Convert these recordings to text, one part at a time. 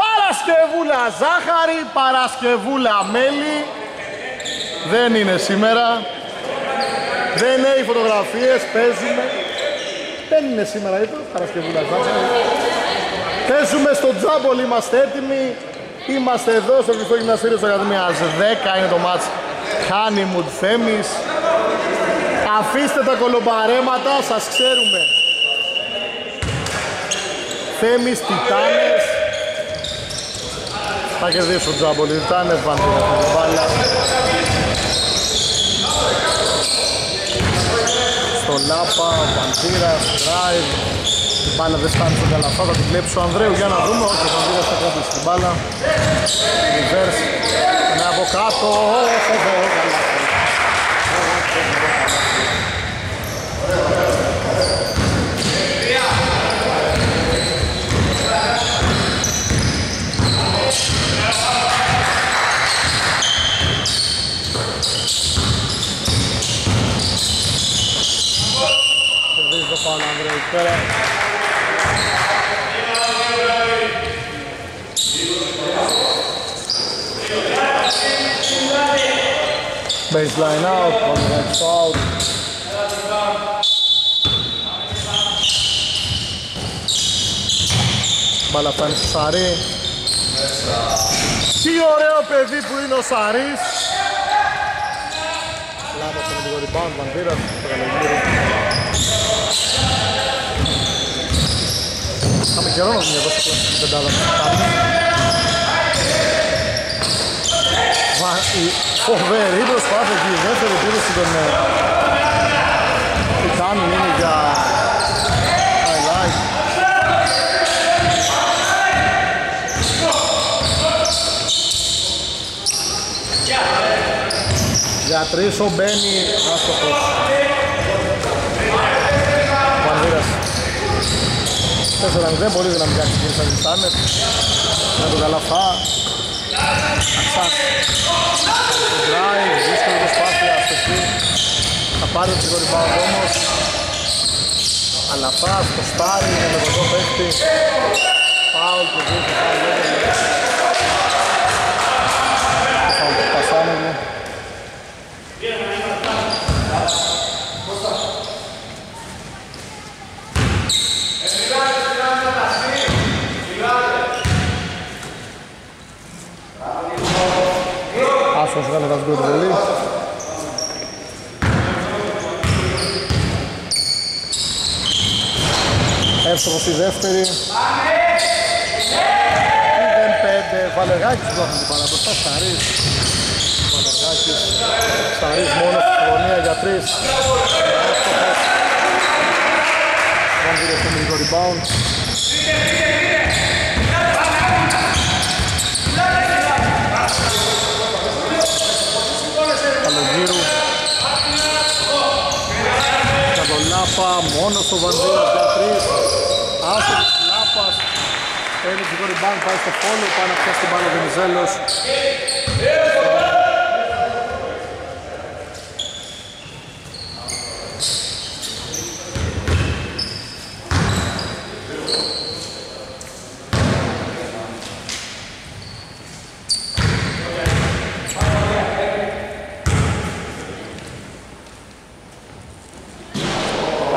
Παρασκευούλα ζάχαρη, Παρασκευούλα μέλι. Δεν είναι σήμερα. Δεν έχει φωτογραφίες, παίζουμε. Δεν είναι σήμερα, είπε, Παρασκευούλα ζάχαρη. Παίζουμε στο τζάμπολ, είμαστε έτοιμοι. Είμαστε εδώ στο κλειστό γυμναστήριο της Ακαδημίας. 10 είναι το μάτς Χάνιμουντ Θέμης. Αφήστε τα κολομπαρέματα, σας ξέρουμε. Θέμης, Τιτάνες. Θα κερδίσουν το τζάμπολ, Τιτάνες, Βαντήρα, την μπάλα. Στο Λάπα, Βαντήρας, Drive. Η μπάλα δεν φτάνει στον καλαφά, θα την κλέψει ο Ανδρέου για να δούμε. Όχι, ο Βαντήρας θα κρατήσει την μπάλα. Reverse, είναι από κάτω, εδώ, καλά. Κερδίζει το πάνω Ανδρέου πέρα. Baseline out, one right out. Μπάλα φτάνει στο Σαρή. Τι ωραίο παιδί που είναι ο Σαρής. Λάβασε με λίγο rebound, Βαντήρας, στο καλογύρι. Είχαμε καιρό να δούμε εδώ στο κλασική πεντάδα. Βα- η Φοβερή προσπάθεια και η δεύτερη επίδοση των ε, Τιτάνων είναι για highlight. Για τρεις ο 4-0, πολύ δυναμικά ξεκίνησαν οι Στάνες με τον Καλαφά Αξάς το drive, δύσκολη προσπάθεια αυτή θα πάρει το ψυχο rebound όμως. Αλαφάς, το σπάρι με τον δικό παίκτη. Πάω που δίνει το φάουλ Άσος βγάλε τα γκολ πολύ. Εύστοχος η δεύτερη. 0-5. Βαλεργάκης που έχουν την παραμπροστά. Σαρής. Βαλεργάκης. Σαρής μόνος στη χρονία για τρεις. Εύστοχος. Βάνδυρε στο μικρό rebound. Καλογύρου. Για τον Λάπα, μόνος στο Βανδύρας για τρεις. Άσο της Λάπας. Παίρνει την rebound, πάει στο φόλο, πάει να πιάσει την μπάλα ο Βενιζέλος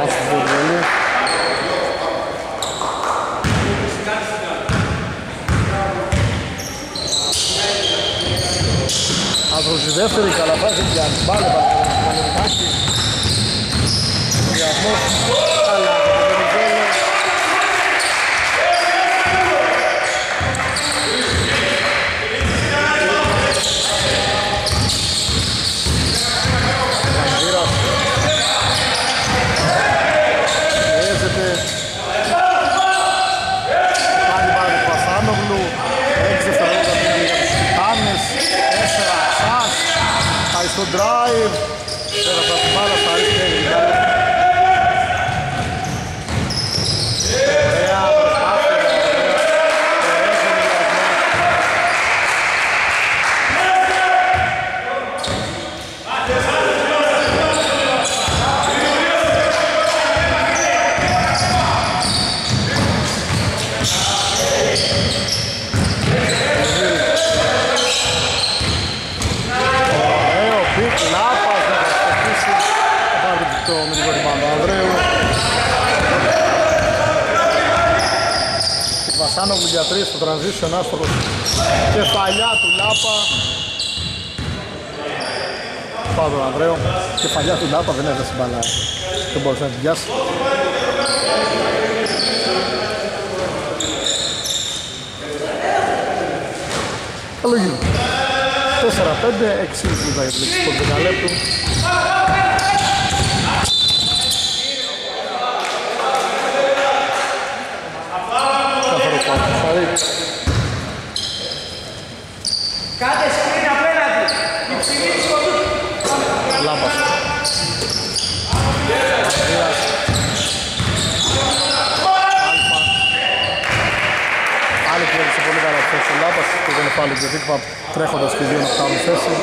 Άσος του Βενιζέλου Άσος η δεύτερη, καλαβάζει για την μπάλα, Βαλεργάκη Ο διασμός, αλλά από τον Βενιζέλο Βανδύρας Πιέζεται Πάλι πάρα του Πασάνογλου 6 δευτερόλεπτα πήγε για τους Τιτάνες 4 Αξάς Πάει στο drive Δεν θα φτάσει την μπάλα, θα ρίξει την μπάλα Χασάνογλου για τρεις στο transition άστοχος. Κεφαλιά του Λάπα. Πάω τον Ανδρέο. Κεφαλιά του Λάπα δεν έδωσε μπαλά. Δεν μπορούσε να την πιάσει. Καλό γύρο. 4-5, 6 λεπτά για τη λήξη του δεκαλέπτου. Καθαρό πάω, Σαρίκ. Κάντε screen απέναντι. Υψηλή σκοτού. Λάμπας. Ανδρέας. Άλφα. Άλλη κέρδισε πολύ καλά θέση ο Λάμπας και δεν είναι πάλι και δίκπα τρέχοντας και δύο να φτάνουν θέση.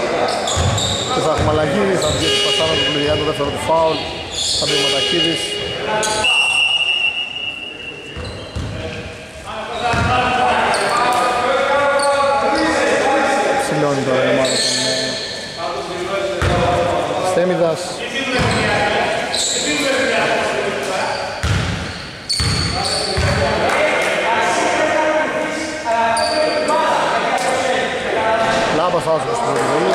Και θα έχουμε αλλαγή, θα βγει ο Πασάνος του Πληριάν το δεύτερο του φάουλ. Θα μπει ο Ματακίδης. Ψηλώνει τώρα η ομάδα των ε, Στέμιδας. Λάμπα θα άσχος στην πρώτη βολή.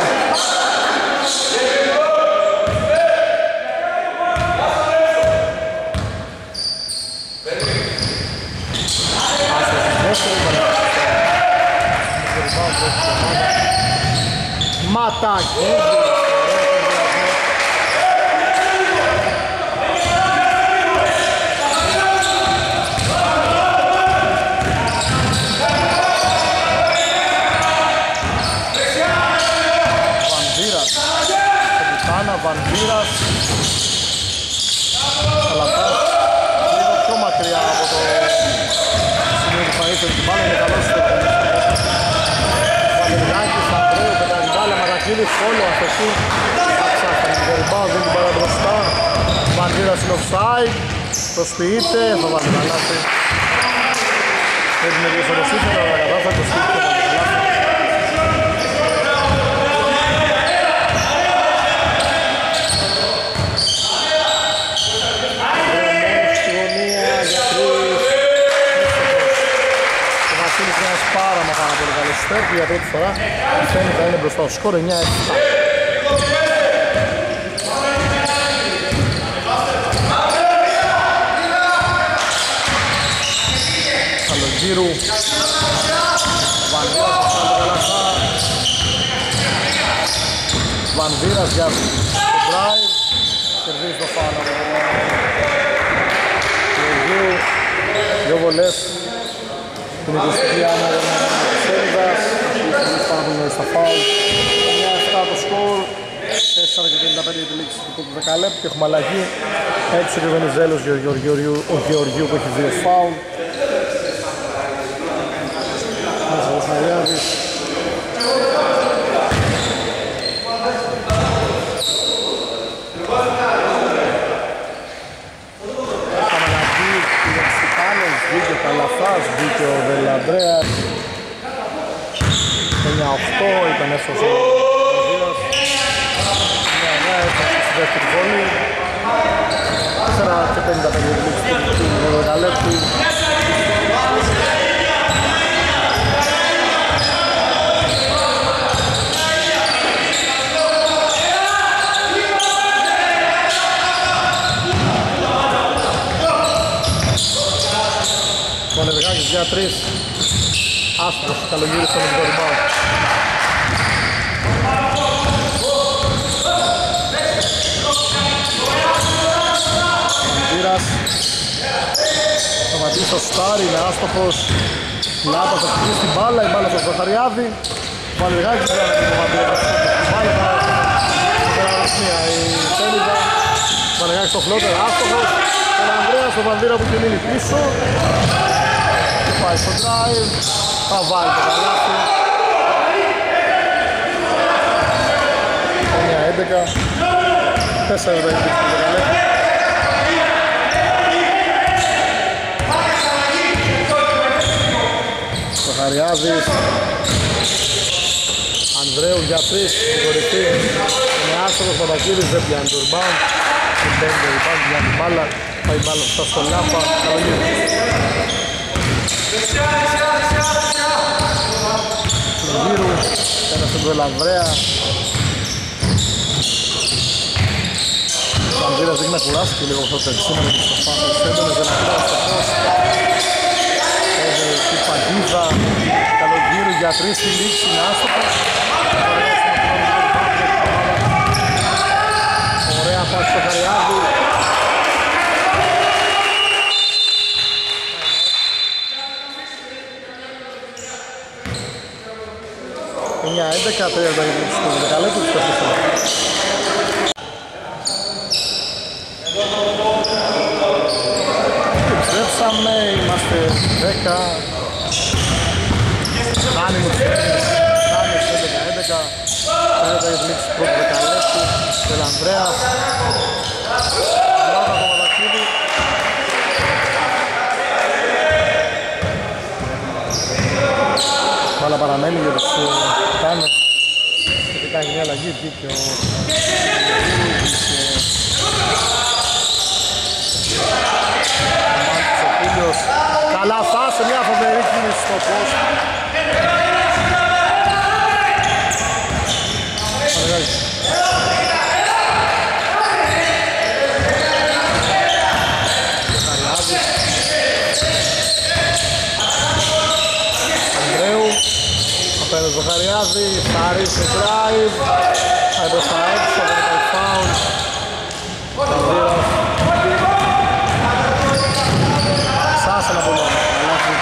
Άσχος στην δεύτερη, Ματάκι. Βανδύρας. Καπιτάνα, Βανδύρας. Καλαθάς. Λίγο πιο μακριά από το σημείο που θα ήθελε την μπάλα. Είναι καλός στο Βαλεργάκης, Ανδρέου, Πεταριβάλα, Μαγακίδης, όλο αυτοκή. Άξαφεν, Γκερμπάου, δεν την πάρα μπροστά. Βανδύρας είναι offside. Προσποιείται, θα βάλει τα λάθη. Δεν την έδειξε όπως ήθελε, αλλά κατά θα το στείλει και θα βάλει τα λάθη. Μόνο στη γωνία για τρεις. Ο Βασίλης είναι ένας πάρα μα πάρα πολύ καλός στέρ που για πρώτη φορά φαίνεται να είναι μπροστά στο σκορ 9-7. Καλογύρου Βανδύρας από το Καλαχά Βανδύρας για το drive. Κερδίζει το φάουλ από τον Γεωργίου δύο βολές. Την 20η άμυνα των Σέλιδας Αυτοί πάνω από τον στα φάουλ. 9-7 το σκορ. 4 και 55 για τη λήξη του πρώτου δεκαλέπτου και έχουμε αλλαγή. Έξω και ο Βενιζέλος για ο Γεωργίου, ο Γεωργίου που έχει δύο φάουλ μέσα ο Σαριάδης Είχαμε αλλαγή για τις Τιτάνες, βγήκε ο Καλαφάς, βγήκε ο Βελαντρέας 9-8 ήταν εύστοχος ο Βελαντρέας 9-9 έφτασε στη δεύτερη βόλη. 4 και 55 η λήξη του δεκαλέπτου Ο Λεβεγάκης για τρεις Άστρος, καλογύρισε με τον rebound Αντήρας Σταματήσει στο Στάρι, είναι άστοχος. Λάπας θα χτυπήσει την μπάλα, η μπάλα στο Ζαχαριάδη Ο Λεβεγάκης για την Παπαντήρα Πάλι θα Τεραρρυθμία η Σέλιδα Ο Λεβεγάκης στο φλότερ, άστοχος. Τον Ανδρέα στο Βανδύρα που την μείνει πίσω. Πάει στο drive, θα βάλει το καλάθι. 9-11, 4 λεπτά για το δεκαλέπτο. Ζαχαριάδης, Ανδρέου για τρεις στην κορυφή. Είναι άστοχος Παπακίδης, δεν πιάνει το rebound. Δεν παίρνει το rebound, πιάνει την μπάλα. Πάει η μπάλα μπροστά στο Λάμπα, καλό γύρο. Του γύρου, ένα στον Κολαβρέα. Ο Ανδρέας δείχνει να κουράστηκε λίγο αυτό το τερσίμα με τις προσπάθειες έντονες, δεν ακούγα στο φως. Παίζει την παγίδα, καλό γύρω για τρεις στη λήξη, είναι άστοχος. Ωραία πάση στο Χαριάδη. 9-11, 30 στο δεκαλέπτο του Πεφτήσου. Επιστρέψαμε, είμαστε 10. Χάνει μου τις Χάνει 11-11. 30 για την λήξη του πρώτου δεκαλέπτου. Τελανδρέας. Μπάλα παραμένει για τους Τάνε. Σχετικά έχει μια αλλαγή, βγήκε ο Μάρκος ο Κούλιος. Καλά φάσε, μια φοβερή κίνηση στο πώς. Αργάζει. Ανδρέου απέναντι στο Ζαχαριάδη Στάρι σε drive πάει προς τα έξω δεν υπάρχει foul Καβίρας Σάσα να πολύ καλάθι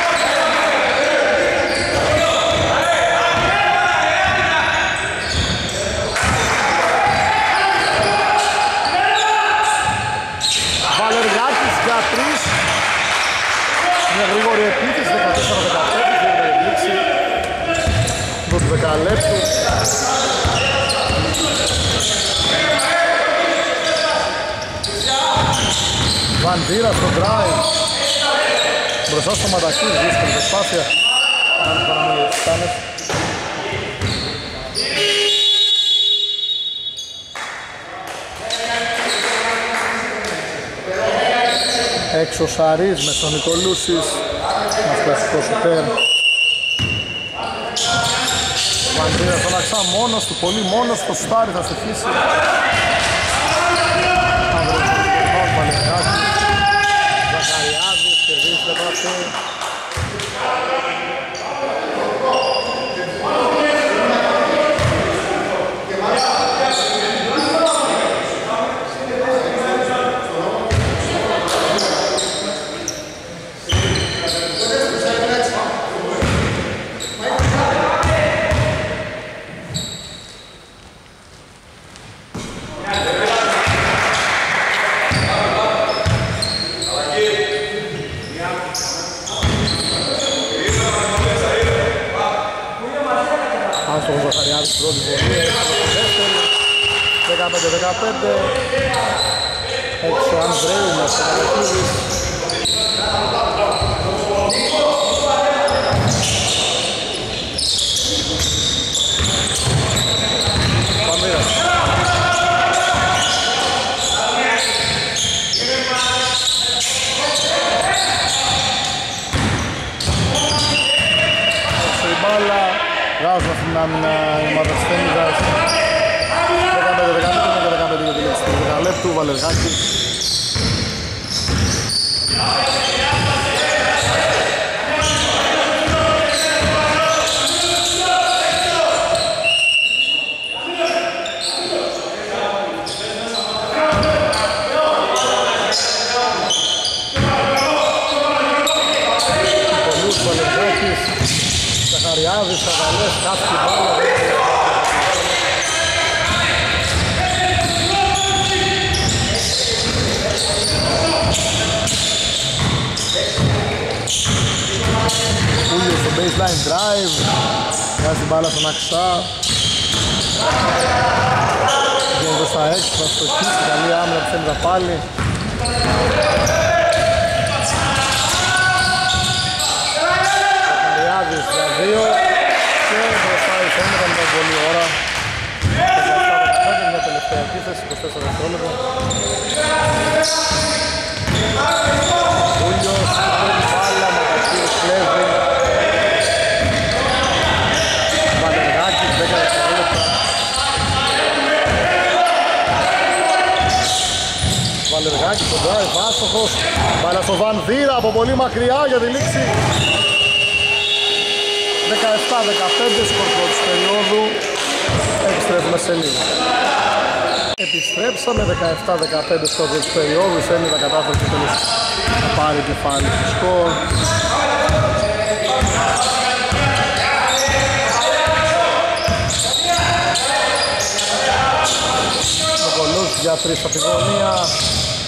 Βαλεργάκης για τρεις μια γρήγορη επίθεση 14-15 για την λήξη του δεκαλέπτου Βαντήρα στο drive. Μπροστά στο Ματακής δύσκολη προσπάθεια. Αν παραμείνει οι Τάνες έξω ο Σαρής με τον Νικολούσης. Ένας κλασικός σουτέρ. Ο Ανδρέας τον Αξά μόνος του, πολύ μόνος το στάρι θα στοιχήσει Ανδρέας Παλαιγάκης Ζαχαριάδης κερδίζει το πάση Άστοχος Ζαχαριάδης στην πρώτη βολή, έξω στη δεύτερη, 15-15, έξω Ανδρέου με Σαγαλακίδης. Πανδύρας. Έξω η μπάλα, βγάζουν αυτήν την άμυνα η ομάδα της Φένιδας. 15-15 και 15 για τη λήξη του δεκαλέπτου, Βαλεργάκης. Νικολούς, Βαλεργάκης, Ζαχαριάδης, Σαγαλές, κάθε μπάλα. Κούλιος στο baseline drive, βγάζει την μπάλα στον Αξά. Βγαίνει προς τα έξω, θα στοχίσει, καλή άμυνα που θέλει να πάλι. Ανδριάδης για δύο και μπροστά η Φένικα με μια πολύ ώρα. 17-15, μια τελευταία επίθεση, 24 δευτερόλεπτα. Ούλιος, πρώτη μπάλα, Μακακύρης κλέβει. Βαλεργάκης στο drive, άστοχος. Μπάλα στο Βανδύρα από πολύ μακριά για τη λήξη. 17-15 σκορ πρώτης περίοδου. Επιστρέφουμε σε λίγο. Επιστρέψαμε 17-15 σκορ πρώτης περίοδου. Η Σέλιδα κατάφερε και τέλος να πάρει κεφάλι του σκορ. Κολός για τρεις από τη γωνία.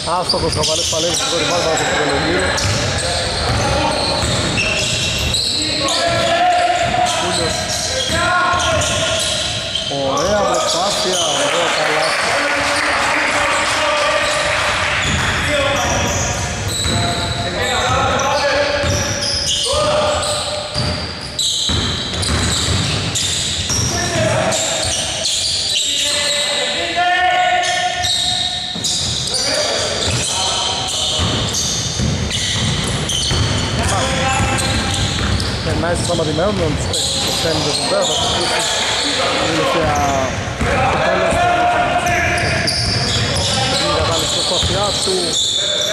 Άστοχος Καβαλές παλεύει στην κορυφάδα από την προλογία. Κούλιος. Ωραία προσπάθεια, ωραίο καλάθι. Περνάει στο σταματημένο με τους παίκτες του Σέμιδος του Μπέρ, θα προσπαθήσει τελευταία το τέλος την κατάλληλη προσπάθειά του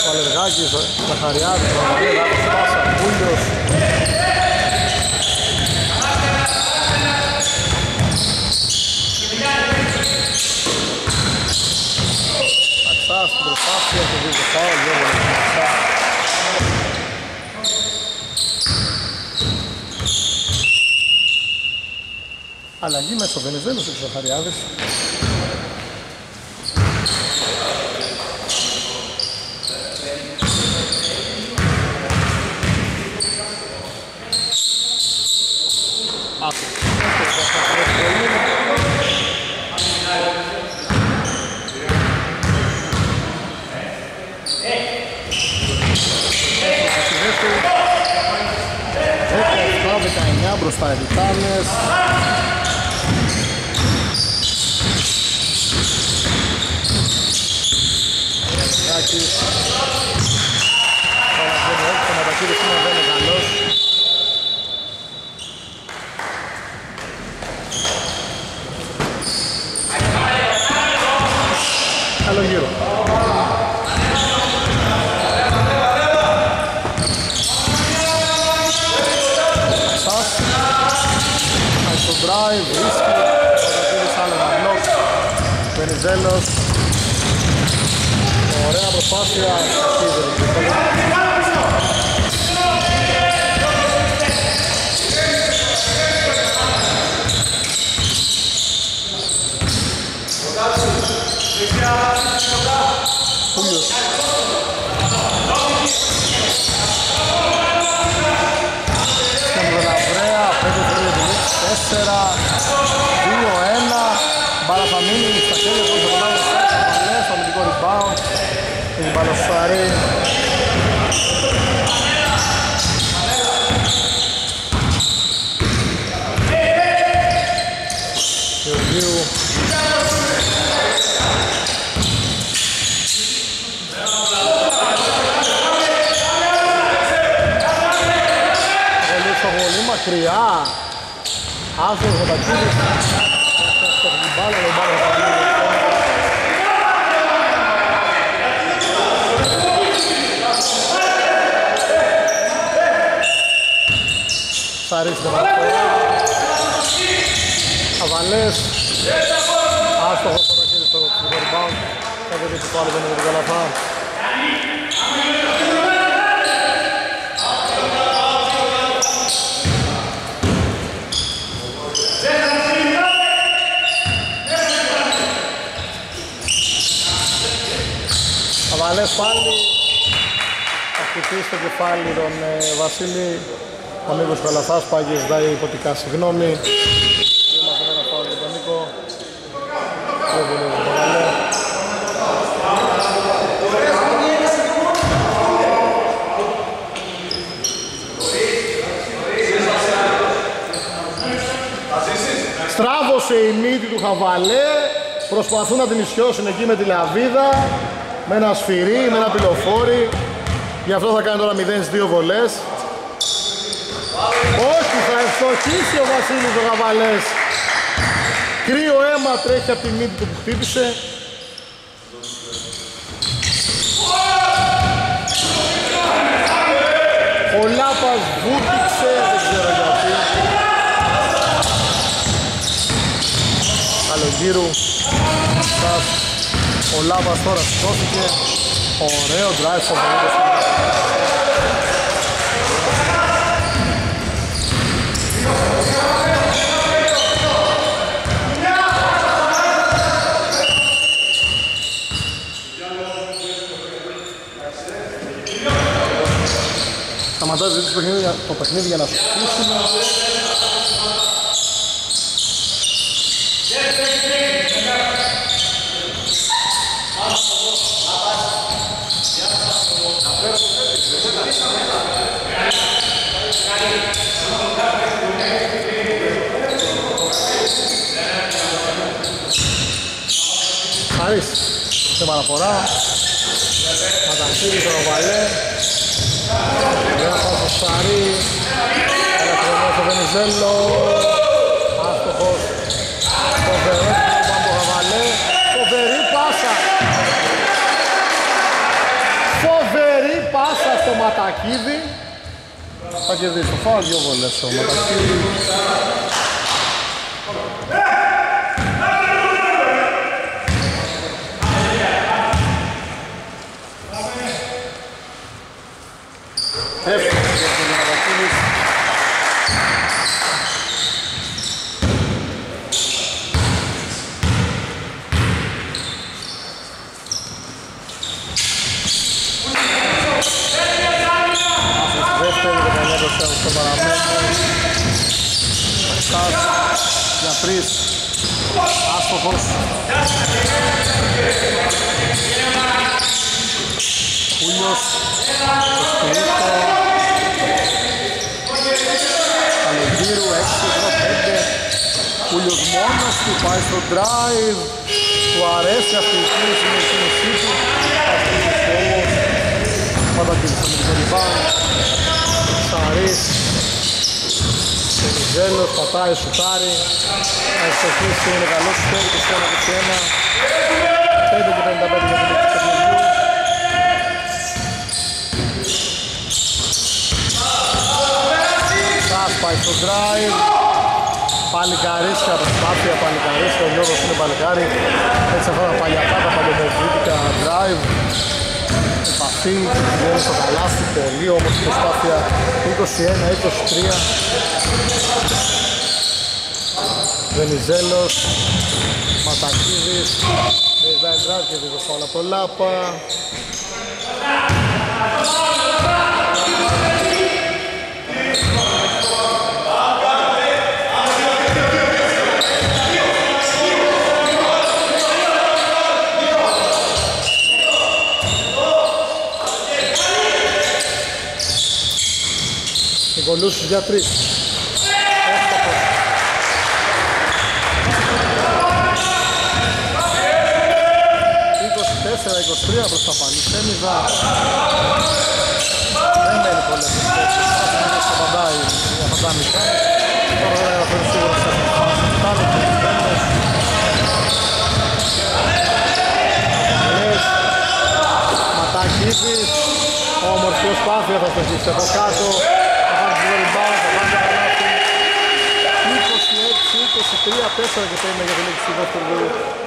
ο Αλεργάκης, ο Ζαχαριάδης, ο Βαγγέλης, ο Πάσα, ο Πούλιος Αξάς στην προσπάθεια του Βίζο Φάουλ, δεν μπορεί να Αλλαγή μέσα ο Βενεζέλος ο Ζαχαριάδης. μπροστά οι Τιτάνες Κάκης Παλαβαίνει όχι, το μεταχείριση είναι δεν είναι καλός Καλό γύρο Σάς Πάει στο drive, βρίσκει Πατακίδης άλλο ένα μπλοκ Βενιζέλος Ωραία προσπάθεια. Κακή Πούλιος Στον Βρελαβρέα, 5 τρία τελείξει, 4, 2-1. Μπάλα θα μείνει στα χέρια του Ζεβολάνου Καβαλές, στο αμυντικό rebound. Την μπάλα στο Σαρή. Γεωργίου. Πολύ στο πολύ μακριά. Άσος ο Τακίδης. Έφτασε την μπάλα, αλλά η μπάλα θα βγει. Σαρίς δεν Αβαλές. Άστοχος ο Τακίδης στο rebound. Θα δείτε που πάλι δεν είναι την καλαθά. Αβαλές πάλι θα χτυπήσει το κεφάλι τον ε, Βασίλη ο Νίκος Καλαθάς πάει και ζητάει υποτικά συγγνώμη. Είμαστε ένα φάουλ για τον Νίκο Δεν βολεύει τον Βαλέ Στράβωσε η μύτη του Χαβαλέ. Προσπαθούν να την ισιώσουν εκεί με τη λαβίδα με ένα σφυρί, με ένα πυλοφόρι. Γι' αυτό θα κάνει τώρα 0 στις 2 βολές αυτό ο Βασίλης ο Γαβαλές. Κρύο αίμα τρέχει από τη μύτη του που χτύπησε. Ο Λάπας βούτυξε, δεν ξέρω γιατί. Καλογύρου. Ο Λάπας τώρα σηκώθηκε. Ωραίο drive στο Σταματάζει το παιχνίδι, το παιχνίδι για να σου κλείσουμε. Χαρίς, σε παραφορά. Ματαχίδη, τον Βαλέ. Ωραία πάσα στο Σαρί. Ελευθερωνός στο Βενιζέλο. Άστοχος. Φοβερό πάνω το Γαβαλέ. Φοβερή πάσα. Φοβερή πάσα στο Ματακίδη. Θα κερδίσει το φάουλ δύο βολές στο Ματακίδη. Εύκολο για τον Ματακίδης. Δεύτερη, 19 στο παραμένει. Στάς για τρεις. Άστοχος. Κούλιος. Το Σπυρίτο. Καλογύρου, 6, 5. Κούλιος μόνος του, πάει στο drive. Του αρέσει αυτή η κίνηση με την κίνησή του. Αυτός ο φόβος. Πάντα κίνησε με το rebound. Σαρής. Σενιζέλος, πατάει, σουτάρει. Θα ευστοχίσει, είναι καλός στέρι, 21 και 1. 5 και 55 για την του παιχνιδιού. Στάς πάει στο drive. Παλικαρίσια, προσπάθεια παλικαρίσια, ο Γιώργος είναι παλικάρι. Έτσι αυτά τα παλιακά, τα παλαιομοβίτικα drive. Επαφή, βγαίνει στο καλάθι, πολύ όμως προσπάθεια 21-23. Βενιζέλος, Ματακίδης, Design Drive και δύο φάουλ από το Λάπα. Νικολούσης για τρεις. Εύστοχος. Είκοσι τέσσερα, 23 προς τα Παλισέμιδα. Δεν μένει πολλές ευκαιρίες. Θα στο παντάει για αυτά τα μικρά. Τώρα δεν θα φέρει σίγουρα σε φτάνει και τις πέντες. Λες, Ματακίδης, όμορφη προσπάθεια θα στοχίσει από κάτω. Θα πάρει το rebound, θα πάρει το καλάθι. 26, 23, 4 και 5 για την έξι του δεύτερου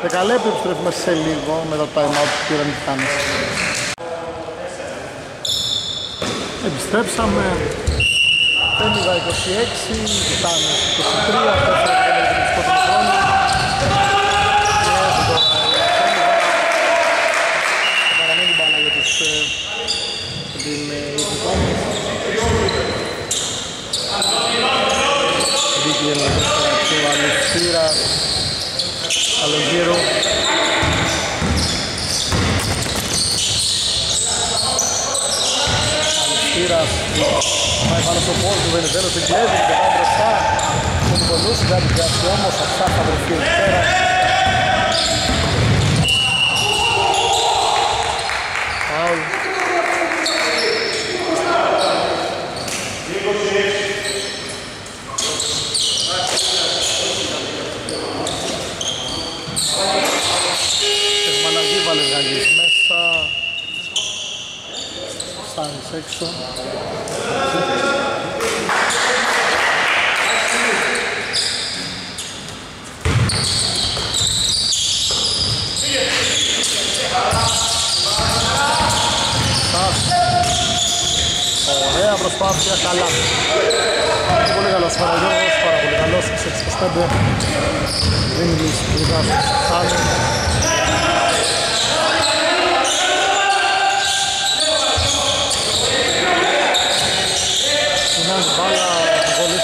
δεκαλέπτου. Επιστρέφουμε σε λίγο με το time out που πήραν οι Τιτάνες. Επιστρέψαμε. 50-26, Τιτάνες 23, 4 και 5 για την εξή του χρόνου. Και το θα παραμένει μπάλα για τους ε, την ε, Τιτάνες. Δίκη Ελλάδος Παραξίου, Αλευθύρα, Καλογύρου. Αλευθύρας, πάει πάνω στο πόδι του Βενιζέλος, την κλέβει και πάει μπροστά. Τον Νικολούση δεν την πιάσει όμως, αυτά θα βρεθεί έξω. Ωραία προσπάθεια, καλά. Πολύ καλός Παναγιώτος, πάρα πολύ καλός, 6-25. Δίνει λύση, λιγάζοντας.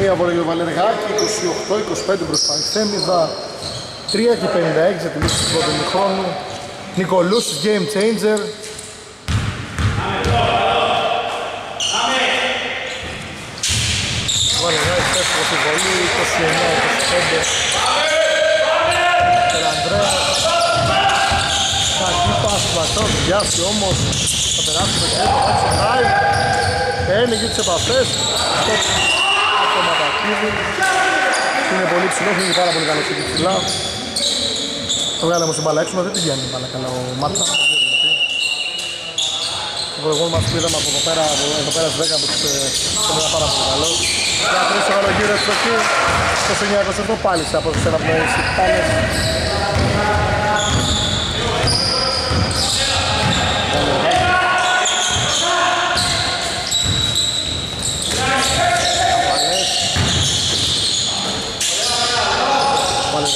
Μία βολή για Βαλεργάκη, 28-25 μπροστά η Θέμιδα 3 και 56 για τη λήξη του πρώτου χρόνου Νικολούσης Game Changer. Βαλεργάκη εύκολο στη βολή 29-25 Τελανδρέας Κακή πάση Βασός, βιάσει όμως. Θα περάσει το κέντρο, θα ξεχάει Έλεγε τις επαφές. στο Ματακίδη είναι πολύ ψηλό, είναι πάρα πολύ καλό εκεί ψηλά. Το βγάλε όμως την μπάλα έξω, δεν την πιάνει την μπάλα καλά ο Μάρτας. Το προηγούμενο μας που είδαμε από εδώ πέρα, εδώ πέρα στις 10 που ήταν πάρα πολύ καλό. Για τρεις ο άλλο γύρω εκεί στο 9 πάλι σε απόψεις ένα από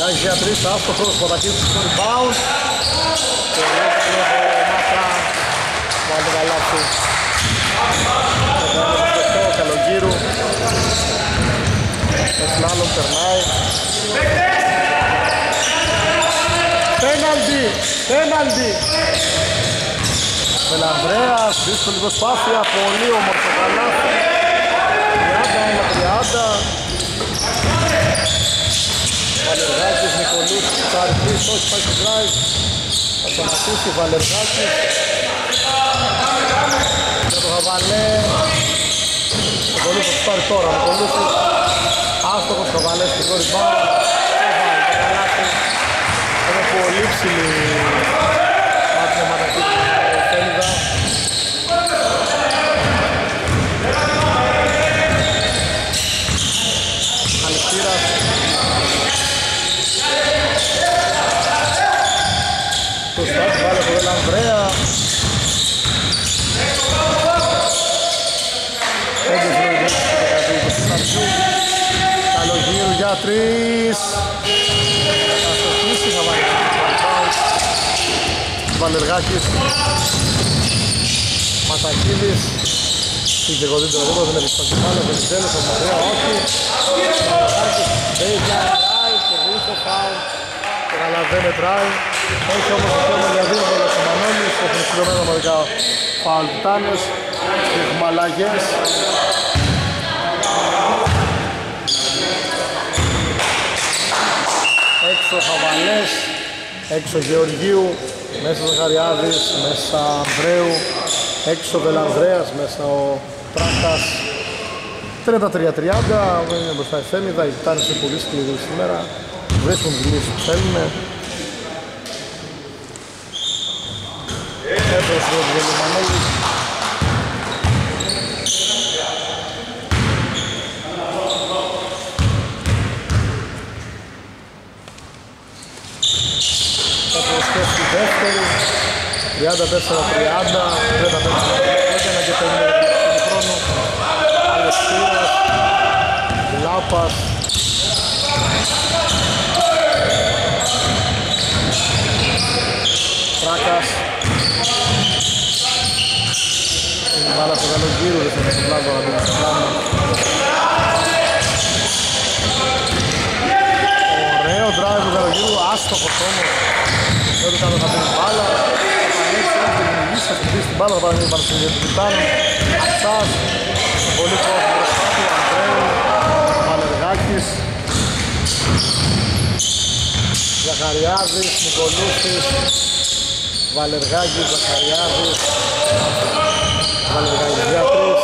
Κάνει για τρεις, άστοχος, Παπακίδης στο rebound και εδώ Μάτα βάλει το καλάθι το Καλογύρου. Με σλάλον περνάει. Πέναλτι, πέναλτι. Μελανδρέας, δύσκολη προσπάθεια, πολύ όμορφο καλάθι 31-30 Βαλεργάκης, Νικολούς, Καρπής, όχι πάει στο drive. Θα σταματήσει Βαλεργάκης. Για το Χαβαλέ. Νικολούς θα πάρει τώρα. Νικολούς άστοχος Χαβαλέ στην κόρη μπάρα. Είναι πολύ ψηλή μάτια ματακή Τέλιδα. Ανδρέα. Καλογύρου για τρεις. Θα στοχίσει, θα βάλει Βαλεργάκης. Ματακίδης. Είχε εγώ δίπλα εγώ, δεν έπαιξε το κεφάλαιο, δεν τέλος, ο Μαδρέα όχι. Βαλεργάκης, Μπέιτια, Ράι, κερδίζει το φάουλ. Αλλά δεν μετράει. Έχει όμως δικαίωμα για δύο βόλες ο Μανώλης, έχουν συλλογμένο μερικά φάουλ τιτάνες, έχουμε αλλαγές. Έξω Χαβαλές, έξω Γεωργίου, μέσα Ζαχαριάδης, μέσα Ανδρέου, έξω Βελανδρέας, μέσα ο Τράκας. 33-30, είναι μπροστά η Θέμιδα, οι Τιτάνες είναι πολύ σκληροί σήμερα, βρίσκουν τη λύση που θέλουν. Έτρος ο Γελιμανέλης. Έτρος και στη δεύτερη. 34-30, 35 ένα και 50 του χρόνου. Αλεξίρας, Λάπας, Τράκας την μπάλα στο καλό γύρο, δεν θα στον πλάτο να μπει στο πλάνο. Ωραίο drive του Καλογύρου, άστοχος όμως. Δεν κάτω θα μπει μπάλα. Θα πανέξει, θα την δημιουργήσει, θα την την μπάλα, θα πάρει πάνω στην του Τιτάνου. Ατσάς, πολύ κόσμο μπροστά του, Ανδρέου, Βαλεργάκης. Ζαχαριάδης, Νικολούθης, Βαλεργάκης, Ζαχαριάδης, Βάλει 19 για 3.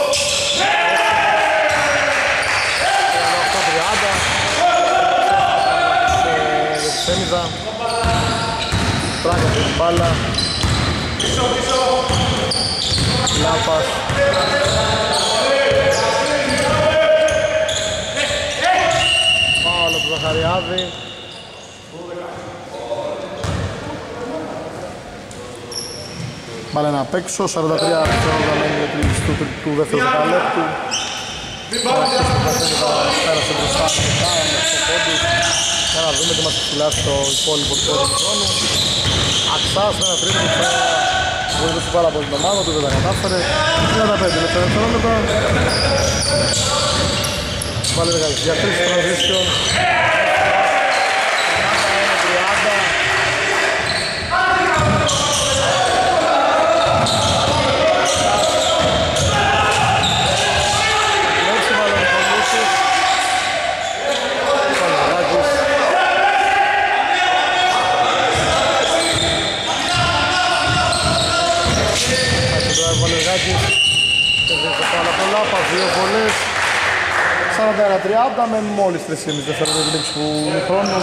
38-30. Για τη Σέμιδα. Πράγκα από την μπάλα. Λάπας. Πάολο του Ζαχαριάδη. Μπάλα ένα απ' έξω, 43 δευτερόλεπτα μένει για τη του, του δεύτερου δεκαλέπτου. Πέρασε μπροστά μετά με 8 πόντους. Για να δούμε τι μας φυλάσει το υπόλοιπο του πρώτου χρόνου. Αξάς με ένα τρίτο που θα βοηθήσει πάρα πολύ την ομάδα του, δεν τα κατάφερε. 35 δευτερόλεπτα. Πάλι για τρεις transition. 40-30 με μόλις 3,5 δευτερόλεπτα λήξη του χρόνου.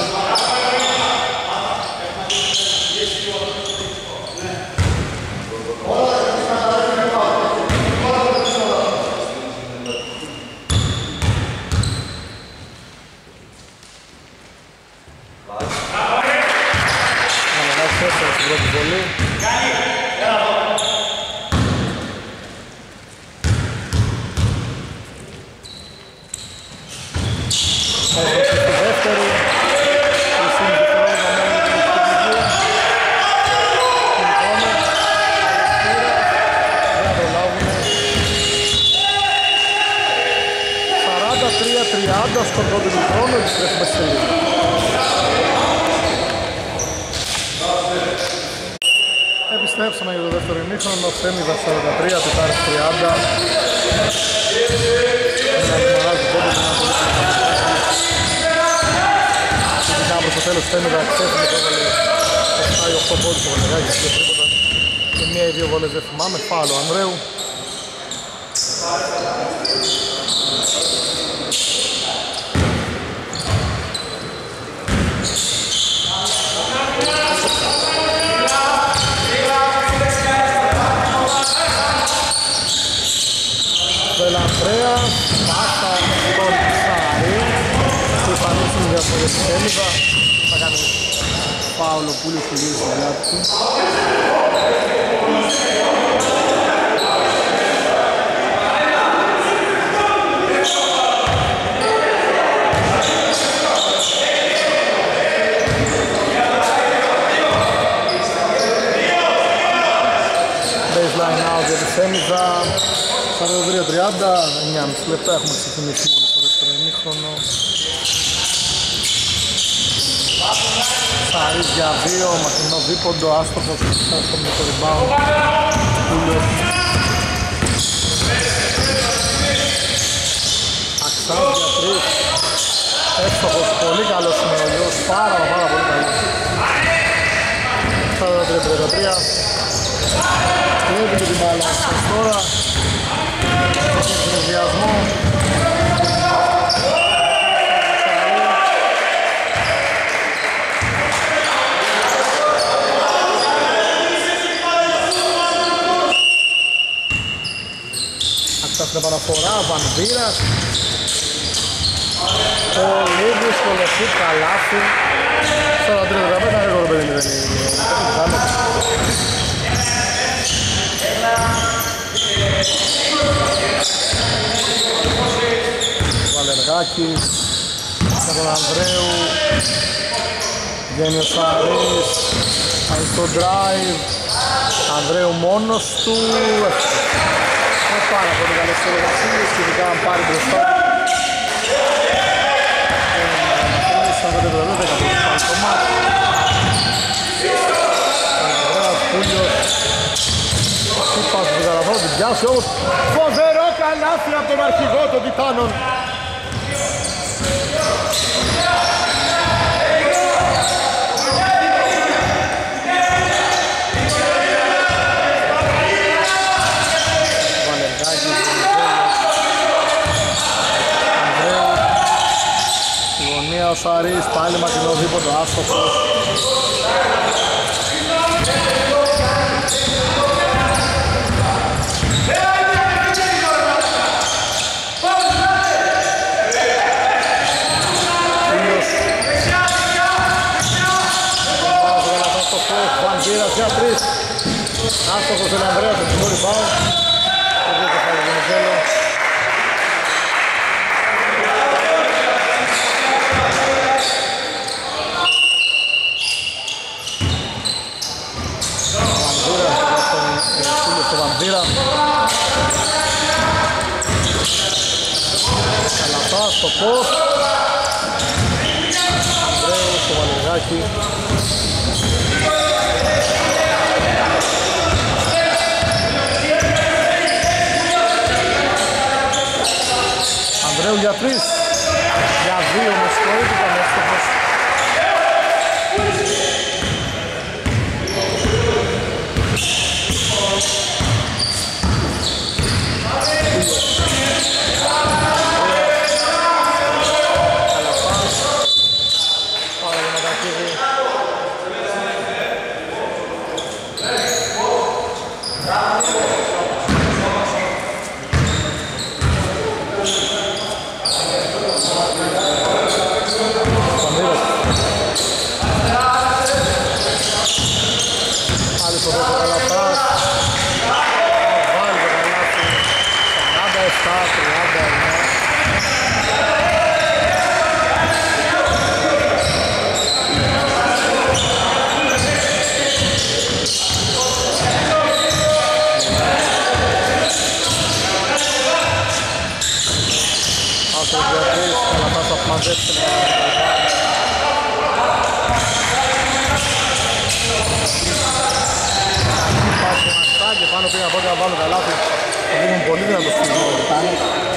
Λεπτά έχουμε ξεκινήσει μόνο στο δεύτερο ημίχρονο. Σαρής για δύο, μακρινό δίποντο, άστοχος, άστοχος με το rebound. Πούλιος. Αξάς για τρεις. Εύστοχος, πολύ καλός είναι ο Λιός, πάρα πάρα πολύ καλός. 43-33. Κλέβει και την μπάλα τώρα συνδυασμό Αυτά στην επαναφορά, Βανδύρας. Πολύ δύσκολο σουτ, καλάθι 43-15, ένα γρήγορο παιδί δεν είναι Βαλεργάκης με τον Ανδρέου βγαίνει ο Σαρής πάει στο drive Ανδρέου μόνος του με πάρα πολύ καλές εργασίες και ειδικά αν πάρει μπροστά σαν δεν το δεν θα πάρει το μάτι Ανδρέας Πούλιος τι πας του Γαραβάου, την πιάσει όμως φοβερό καλάθι από τον αρχηγό των Τιτάνων. ο Σαρής πάλι μακρινό δίποτο άσκοπος φως, Βαντήρας για τρεις. Άστοχος ο Ανδρέας, το τιμόρι πάω. Το δίκο θα Βενιζέλο. Βανδύρα, στον φίλο στο Βανδύρα. Καλατά στο πώς. Ανδρέου στο Βαλεγάκι. Ανδρέου για τρεις. Για δύο με συγχωρείτε ήταν εύστοχος. Καλαφάς. Πάρα για Ματακίδη. Πανδύρας. Άλλη φορά το Καλαφάς. Βάλει το καλάθι. 47-39. Άσο Διατρής, Καλαφάς θα μαζέψει την Πάση ανοιχτά και πάνω πήγα από ό,τι να βάλω καλάθι. Θα δίνουν πολύ δυνατό στιγμό.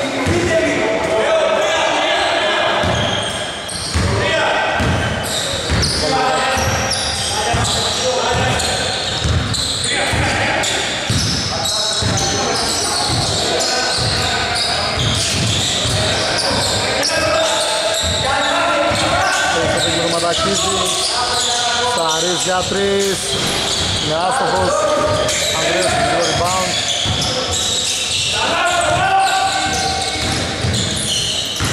Έχει τον κύριο Ματακίδη. Σαρής για τρεις. Είναι άστοχος. Ανδρέας με το rebound.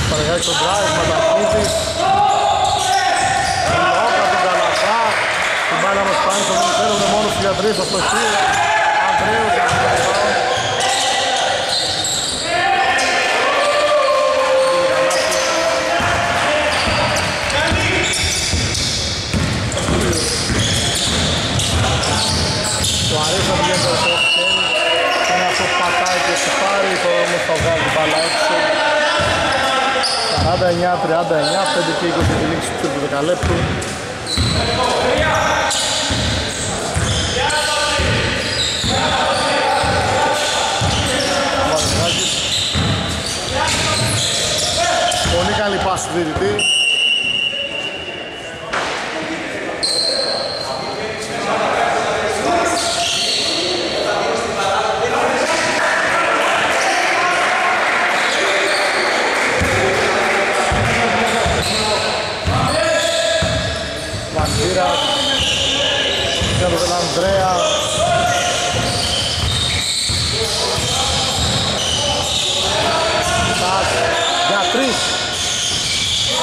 Παρεγάει στο drive, Ματακίδης. Λόκα την Καλαφά. Την μπάλα μας πάει στον Μινιστέρο, είναι μόνος για τρεις, αστοχή. Ανδρέου για το rebound. Του αρέσει να πηγαίνει το ρεκόρ χέρι. Είναι αυτό που πατάει και σου πάρει, το όμως θα βγάλει την μπάλα έξω. 49-39, 5 και 20 τη λήξη του τρίτου δεκαλέπτου. Βαρδάκης. Πολύ καλή πάση του διαιτητή. Βανδύρας για τον Ανδρέα Τας για τρεις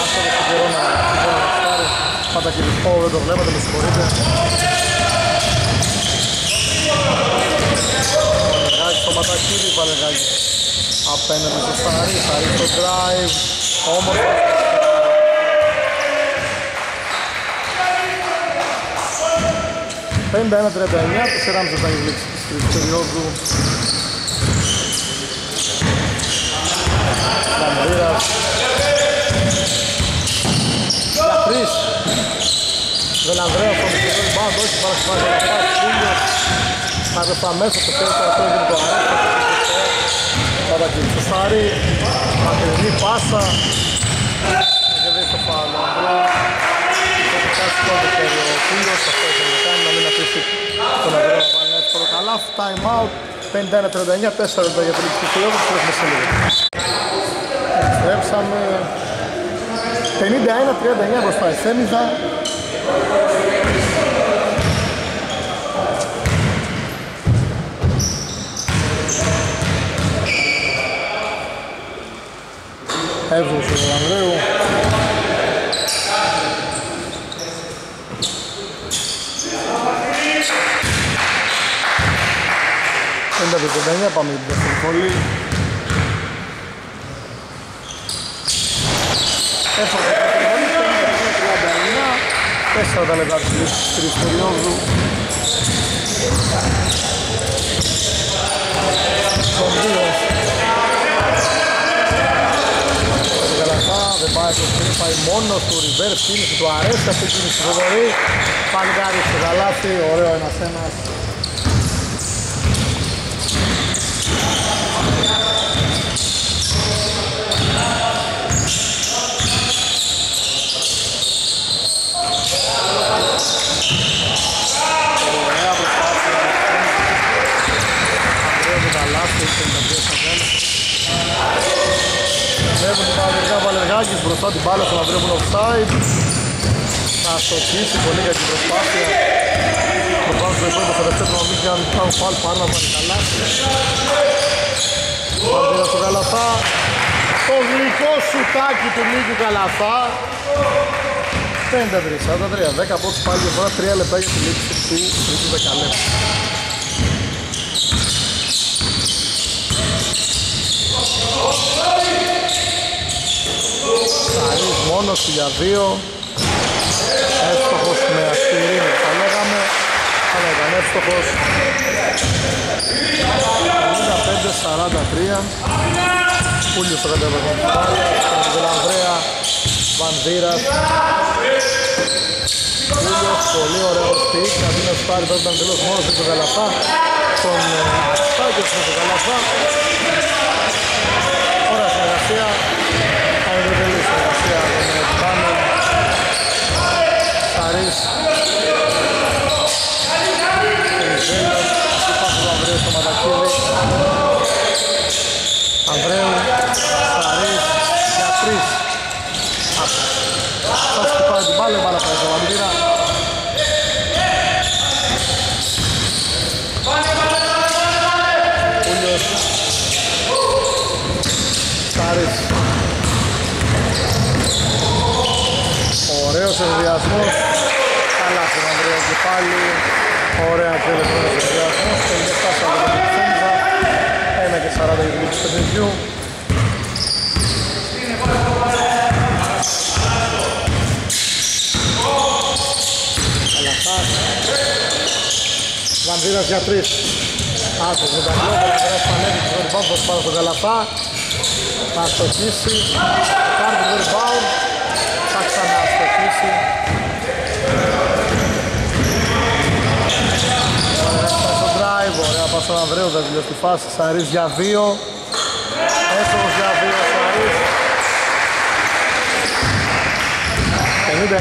Άστο το καιρό να καιρό να στάρει Πάντα και λυπώ δεν το βλέπατε με συγχωρείτε. Βαλεγάκι στο ματακίδι Βαλεγάκι απέναντι στο Σαρί Σαρί στο drive. Όμορφα 51-39, 4,5 λεπτά η λήξη της περίοδου. Λαμπρίδας. Για τρεις. Βελανδρέας από το rebound, όχι πάρα σε φάση να πάει Κούλιος. Να το στα μέσα στο χέρι του αυτό έγινε το αρέστο. Πάντα και στο Σάρι. Μακρινή πάσα. Και δεν στο φάουλο. Απλά έχει κάνει πρώτο χέρι ο Κούλιος. Αυτό ήθελε να κάνει, να μην αφήσει τον Ανδρέα να βάλει ένα εύκολο καλά. Time out. 51-39, 4 λεπτά για την λήξη του περίοδου. Έχουμε σε λίγο. Επιστρέψαμε. 51-39 μπροστά η Σέμιζα. Έβδομος ο Ανδρέου. Πέντε από πάμε για την δεύτερη βολή. Εύκολα το πρώτη βολή, 50-39. Τέσσερα τα λεπτά της λήξης της τρεις περίοδου. Τον δύο. Το Καλαφά δεν πάει στο σκριν, πάει μόνος του, reverse κίνηση, του αρέσει αυτή η κίνηση που μπορεί. Παλικάρι στο καλάθι, ωραίο ένας-ένας. Ωραία προσπάθεια. Ανδρέου με τα λάθη, 52 στα τέλος. Βλέπουν τα αγγλικά Βαλεργάκης μπροστά την μπάλα στον Ανδρέου που είναι offside. Θα στοχίσει πολύ για την προσπάθεια. Το πάνω στο επόμενο θα δευτέρω να μην κάνουν κάνουν φάλ πάνω να βάλει καλά. Παντήρα στο Καλαφά. Το γλυκό σουτάκι του Νίκου Καλαφά. 53, 43, 10 από τους πάλι τώρα 3 λεπτά για τη λήξη του τρίτου δεκαλέπτου. Σαρής μόνος του για δύο. Εύστοχος με αστηρίνη θα λέγαμε. Αλλά ήταν εύστοχος. 55-43. Πούλιος στο κατέβασμα του πάλι. Στον Βελανδρέα. Βανδύρας. Πούλιος, πολύ ωραίος σπίτι. Αντί να σου πάρει τότε ήταν τελώς μόνος με τον Καλαφά. Τον Στάκιος με τον Καλαφά. Ωραία συνεργασία. Αγγελή συνεργασία με τον Πάνω. Σαρής. Βενιζέλος. Εκεί πας του Ανδρέου στο Ματακίδη. Ανδρέου. Σαρής. Για τρεις. Θα σκυπάει την μπάλα, η μπάλα πάει στο Βαντήρα. Πούλιος. Σάρης. Ωραίος ενδιασμός. Καλά στον Ανδρέα και πάλι. Ωραία και ελεύθερος ενδιασμός. 71. Bandeiras de atriz. Atos ah, do Dacão, né? Braçamento é do Verbal, Voz para o Galapá. Tá? Passo Tice. Cargo Verbal. Saxanasta Tice. É o é Drive. Olha, passando Abreu, da Vila Tufá, Sariz de Avio. Λόκ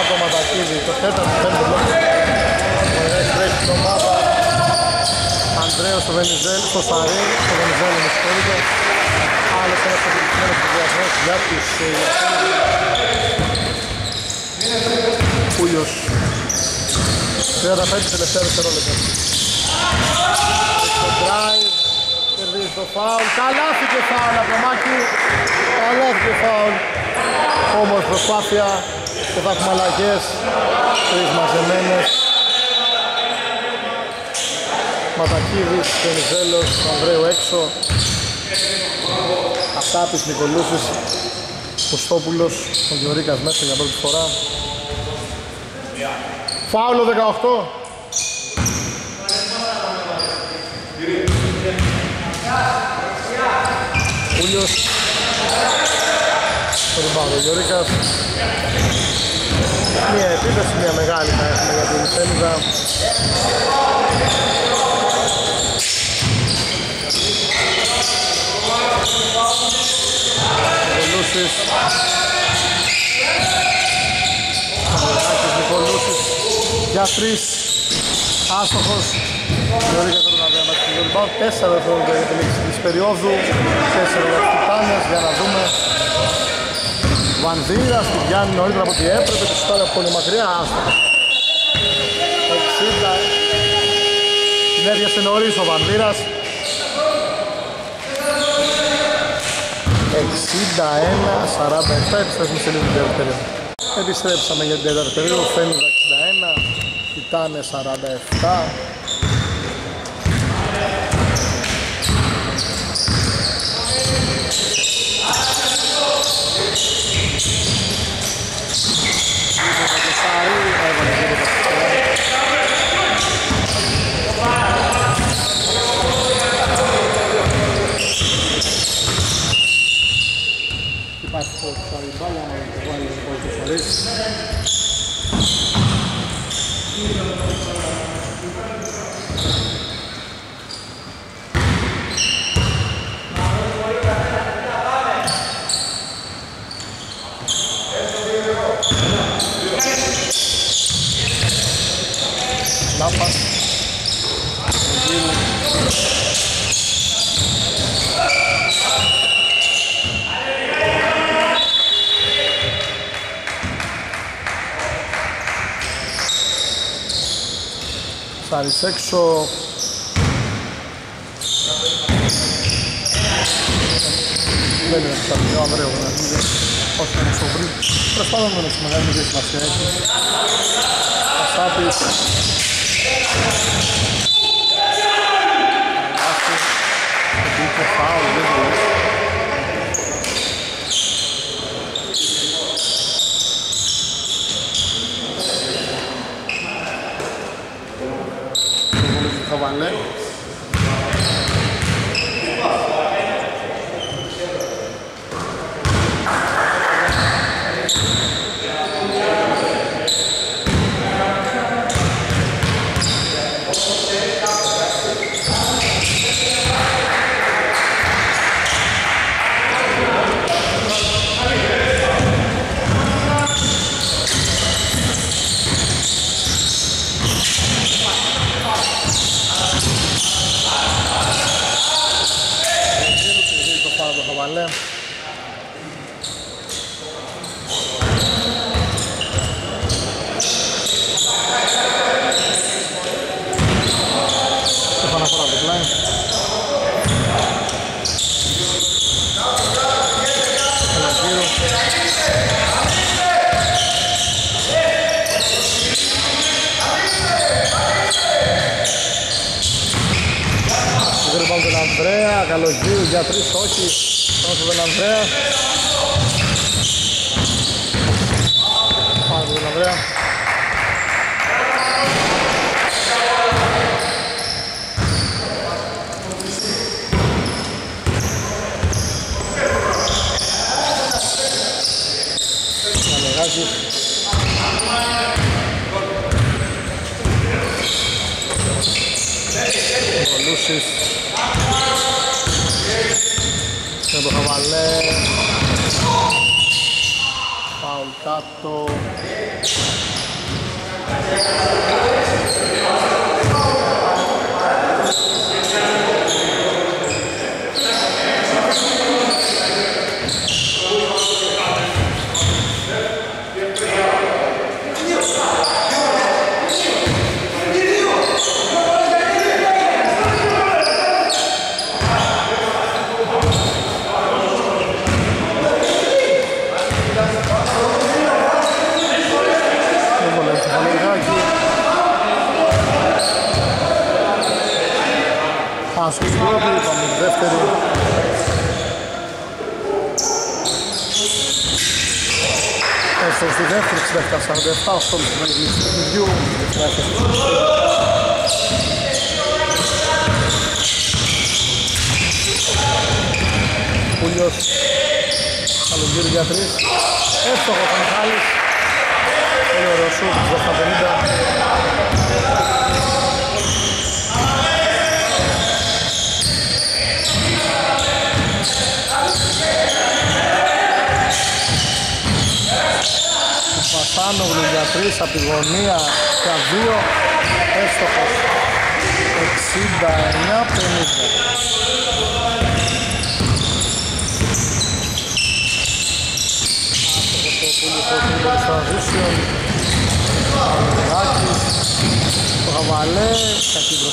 από το Ματακίδη, το τέταρτο πέμπτο μπλοκ. Ωραία στρέφει την ομάδα. Ανδρέος στο Βενιζέλ, στο Σαρή, στο Βενιζέλ με συγχωρείτε. Άλλος ένας αποτυχημένος συνδυασμός για τους Πούλιος. 35 τελευταία δευτερόλεπτα. Στο drive, κερδίζει το φάουλ. Καλάθι και φάουλ από το Μάκη. Καλάθι και φάουλ. Όμως προσπάθεια και θα έχουμε αλλαγές. Τρεις μαζεμένες. Ματακίδης, Βενιζέλος, Ανδρέου έξω. Αστάπης, Νικολούσης, Κουστόπουλος, ο Γιωρίκας μέσα για πρώτη φορά. Φάουλο 18. Ούλιος. Το rebound ο Γιωρίκας. Μια επίθεση, μια μεγάλη θα έχουμε για την Σέλιδα. Νικολούσης. Ανδράκης Νικολούσης για τρεις. Άστοχος. Θεωρεί για τον Αβέα του rebound. 4 δευτερόλεπτα για την λήξη της περίοδου. 4 για τους Τιτάνες. Για να δούμε. Βανδύρας την πιάνει νωρίτερα από ό,τι έπρεπε. Τη σουτάρει από πολύ μακριά. Άστοχος. 60. Την έδιασε νωρίς ο Βανδύρας. 61-47. Επιστρέφουμε σε λίγο την δεύτερη. Επιστρέψαμε για την τέταρτη περίοδο. Φαίνεται 61. Τιτάνε 47. Υπάρχει φως άλλη μπάλα, αλλά το βάλει ο Κεφαλής. Λάπας. Σάρις έξω. Δεν είναι αυτό το Ανδρέο να είναι. Όχι να μας το βρει. Τέλος πάντων δεν έχει μεγάλη μικρή σημασία έχει. Ασάπης. Λάθη. Μπήκε φάουλ,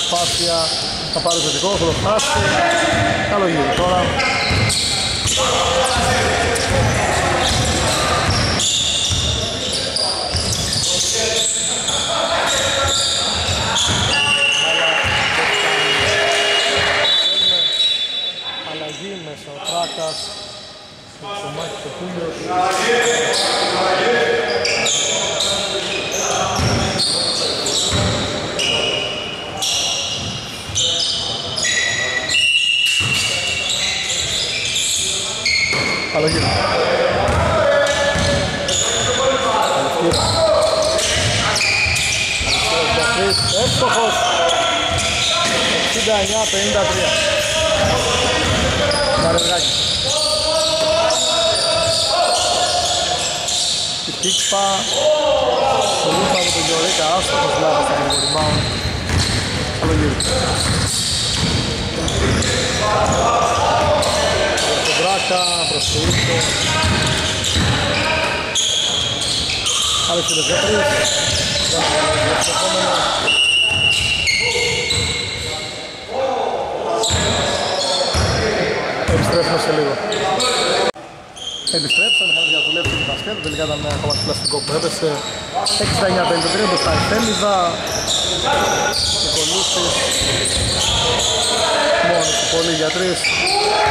προσπάθεια. Θα πάρει το δικό, θα το χάσει καλό γύρο τώρα. Αλλαγή μέσα ο Τράκας. Στο κομμάτι του Κούλιος Αλλαγή. Εύστοχος. 69-53 Μαρεργάκη Η Πίξπα Πολύ από τον Γιωρίκα Άστοχος λάθος από το rebound Άλλο γύρω Τον Μπράκα προς το ίσο Άλλο κύριος για τρεις Επόμενο Επιστρέφουμε σε λίγο. Επιστρέψαμε, είχαμε διαβουλεύσει την μπασκέτ, τελικά ήταν ένα ακόμα πλαστικό που έπεσε. 69-53 μπροστά η Θέμιδα. Ακολούθης. Μόνος του πολύ για τρεις.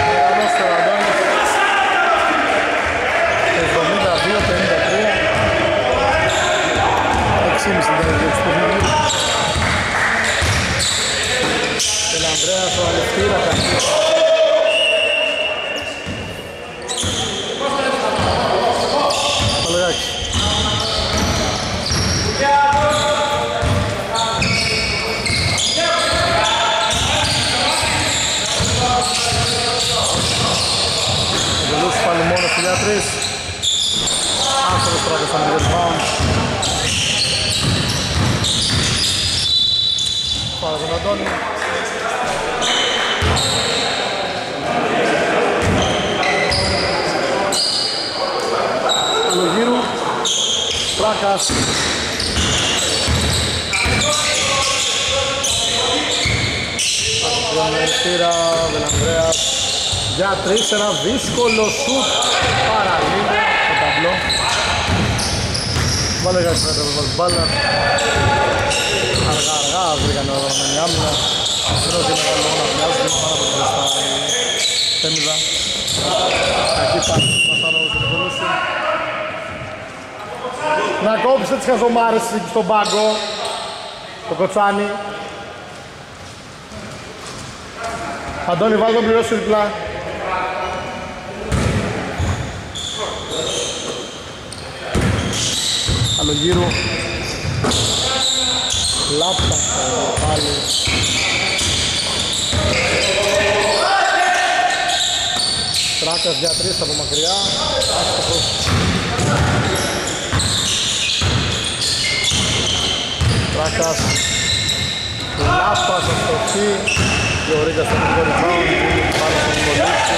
Μεγαλός Φεραντώνης. 72-53. 6,5 την τελευταία του παιχνιδιού. Τελανδρέας ο Αλευτήρα καθώς. Μόνο φιλιά τρεις. Άσχολος τράκος στον rebound. Πάρα τον Αντώνη. Καλογύρου. Τράκας. Βελανδρέα, Βελανδρέας για τρεις, ένα δύσκολο σουτ παραλίγο στο ταμπλό. Βάλε κάτι μέτρα με βάλει μπάλα. Αργά αργά βρήκαν οργανωμένη άμυνα. Ενώ και μεγάλο να μοιάζουν πάρα πολύ μπροστά η Θέμιδα. Κακή πάση του Μασάνοβου στην Evolution. Να κόψετε τις χαζομάρες εκεί στον πάγκο. Το κοτσάνι. Αντώνη, βάλ' τον πληρώσει διπλά. Αλλογύρου. Λάπτα πάλι. Τράκας για τρεις από μακριά. Άστοχος. Τράκας. Λάπας αστοχή. Γεωργίας στο μικρό rebound. Πάλι στον Κολίτσι.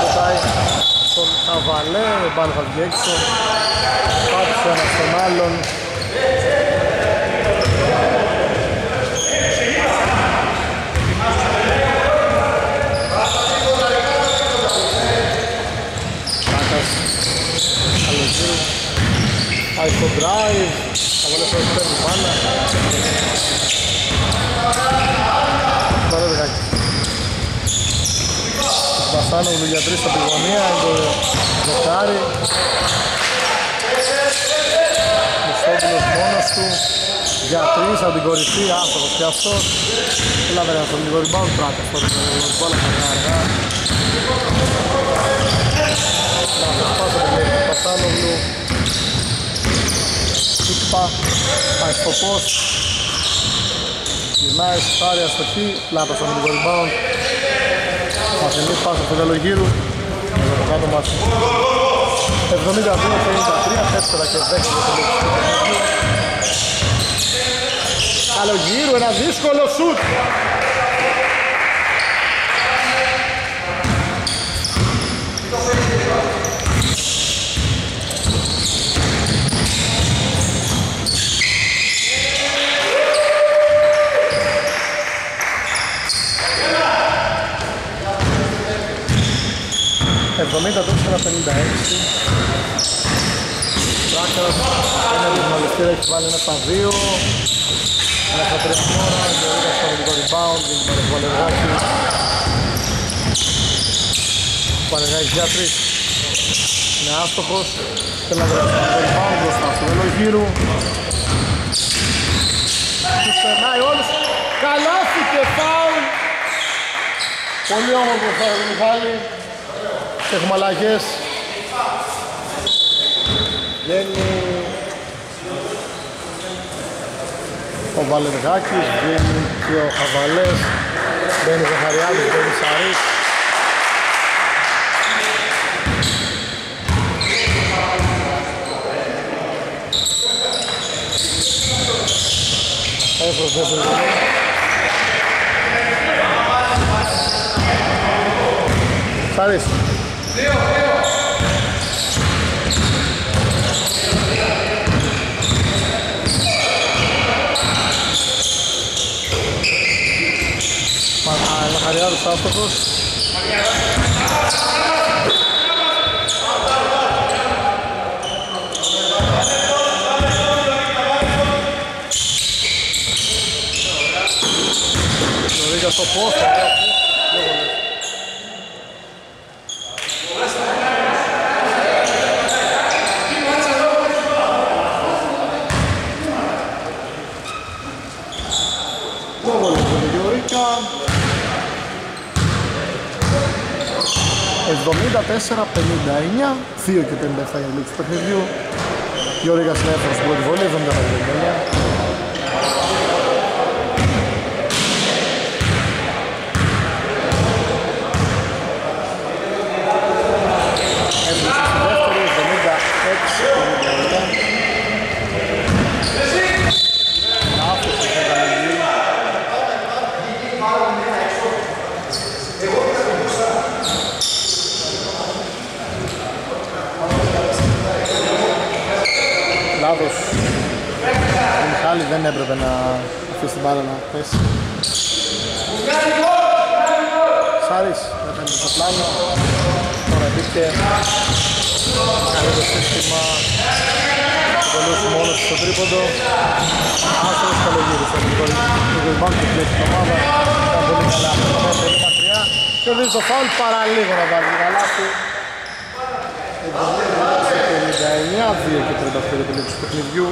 Πετάει στον Καβαλέ. Η μπάλα θα βγει έξω. Πάτησε ένας στον άλλον. Τράκας. Αλεγίου. Πάει στο drive. Καβαλέ θα παίρνει μπάλα. Τώρα δεκάκι. Βασάνογλου για τρεις από τη γωνία, είναι το δεκάρι. Μισθόπουλος μόνος του, για τρεις από την κορυφή, άστοχος και αυτός. Έλα βέβαια στον λίγο rebound, πράτας τώρα το μπάλα αργά αργά. Λάθος πάσα από τον Βασάνογλου. Κίκπα, πάει στο post. Γυρνάει, σουτάρει αστοχή, λάθος από το rebound. Μαθηνή πάσα στο Βελογύρου. Με το κάτω μας. 4 και 10 για το Καλογύρου, ένα δύσκολο σουτ. Εβδομήντα τέσσερα πενήντα έξι. Τράκας, ένα δημιουργητήρα έχει βάλει ένα στα δύο. Ένα στα τρία μόρα, Γεωργίας στο αμυντικό rebound, δίνει πάρει το Βαλεργάκη. Βαλεργάκης για τρεις. Είναι άστοχος. Θέλει να βρει το rebound μπροστά στο Βελογύρου. Τους περνάει όλους. Καλάθι και φάουλ. Πολύ όμορφο φάουλ, Μιχάλη. Έχουμε αλλαγές. Βγαίνει ο Βαλεργάκης, βγαίνει και ο Χαβαλές, μπαίνει ο Ζαχαριάδης, μπαίνει Σαρής. Έφρος, έφρος, Σαρής. Ζαχαριάδης άστοχος. Νωρίκα στο πόστο. Πρόβολος με τον Γιώργα. 74-59, 2 και 57 για λήξη του παιχνιδιού. Γιώργας Νέφρος πρώτη βολή, 75-59. Έβρισε στη δεύτερη, 76-59. Λάθος του Φεγγαλεγίου. Λάθος. Ο Μιχάλη δεν έπρεπε να αφήσει την μπάλα να πέσει. Σάρης έφερε στο πλάνο. Τώρα μπήκε. Καλό το σύστημα. Το κολλούσε μόνος του στο τρίποντο. Άσος καλογύρους. Το γκολμπάν του κλέψει την ομάδα. Ήταν πολύ καλά. Ήταν πολύ μακριά. Και δίνει το φάουλ παρά λίγο να βάλει την καλάθι. 59, 2 και 35 το του παιχνιδιού.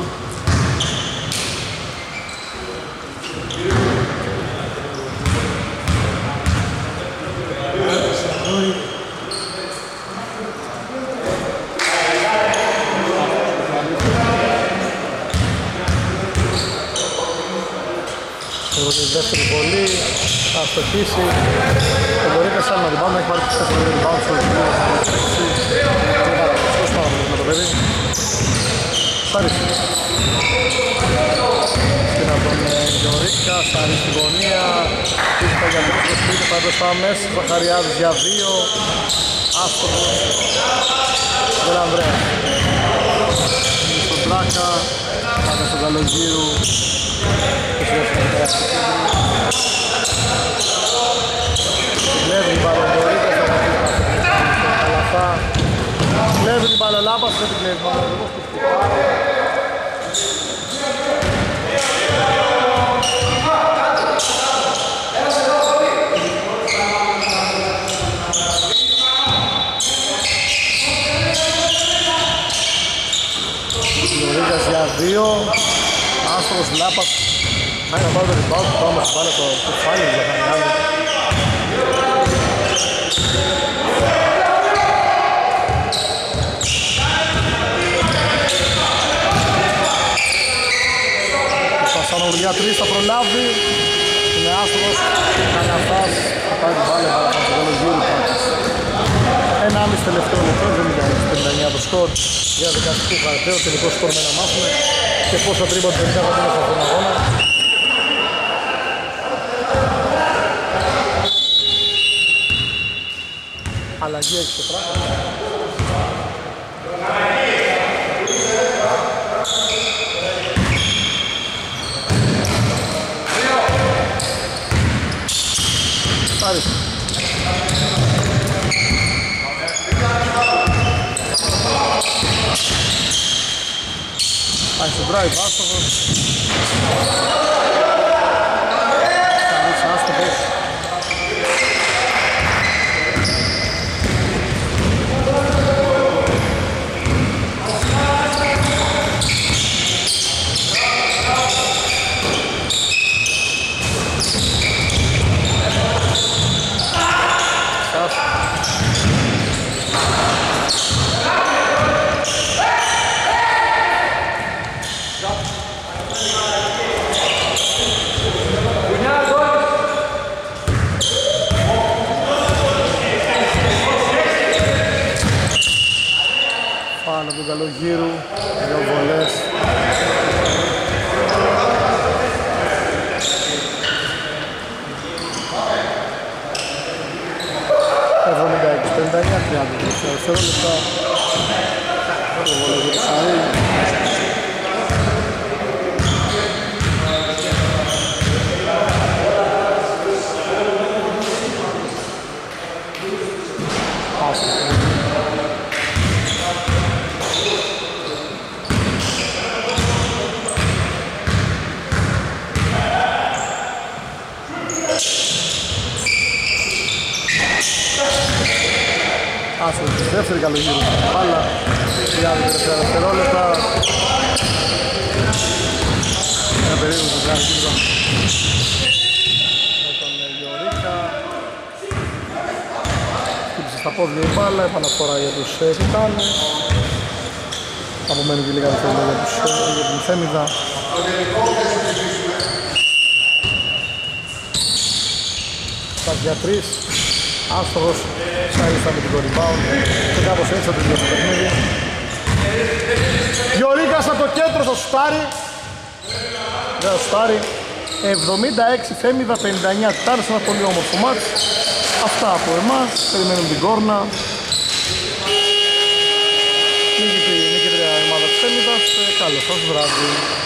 Δεύτερη βολή θα αστοχίσει και μπορεί και σαν να την πάμε, έχει πάρει τις τέσσερις rebound στο δικό Είναι παραγωγικός πάρα πολύ με το παιδί. Σάρις. Στην από τον Γιωρίκα, Σάρις στη γωνία. Πίστα για τρεις στο σπίτι, πάει μπροστά μέσα. Ζαχαριάδης για δύο. Άστοχος. Βελανδρέας. Στον Τράκα, πάντα στον Καλογύρου. Κλέβει την παλαιοδορίδα θα τα πει Καλαθά Κλέβει την παλαιολάπα δεν την κλέβει μόνο εγώ στο Λορίδας για δύο Άστρος Λάπας Πάει να πάρει το rebound του πάμε βάλε το κεφάλι για να κάνει Πασανογλιά 3 θα προλάβει. Είναι άστρος Κανιαθάς Θα πάρει την μπάλα Θα πάρει το γύρο 1,5 τελευταίο λεπτό, 79 το σκορ. Για δικαστικού χαρταίου, τελικό σκορ με να μάθουμε και πόσα τρίποτα τελικά θα δούμε σε αυτόν τον αγώνα. Αλλαγή έχει το πράγμα. Πάει στο drive, άστοχος. Καλής άστοχος. Πάνω από τον Καλογύρου, δύο βολές. Εβδομήντα έξι, πενήντα εννιά, τριάντα δευτερόλεπτα. Δύο βολές για το Σαρίλ. Άστοχο. Άσο τη δεύτερη καλογύρου μπάλα για τελευταία δευτερόλεπτα ένα περίεργο που κάνει κύριο με τον Γιωρίκα χτύπησε στα πόδια η μπάλα επαναφορά για τους ε, Τιτάνες απομένουν και λίγα δευτερόλεπτα για, τους, ε, για την Θέμιδα Στας για τρεις άστοχος Σάριστα με την το rebound και κάπως έτσι θα τελειώσει το παιχνίδι. Γιωρίκας από το κέντρο στο σουτάρι Δεν σουτάρι 76 Θέμιδα 59 Τάρις ένα πολύ όμορφο μάτς. Αυτά από εμάς Περιμένουμε την κόρνα Νίκη η ομάδα της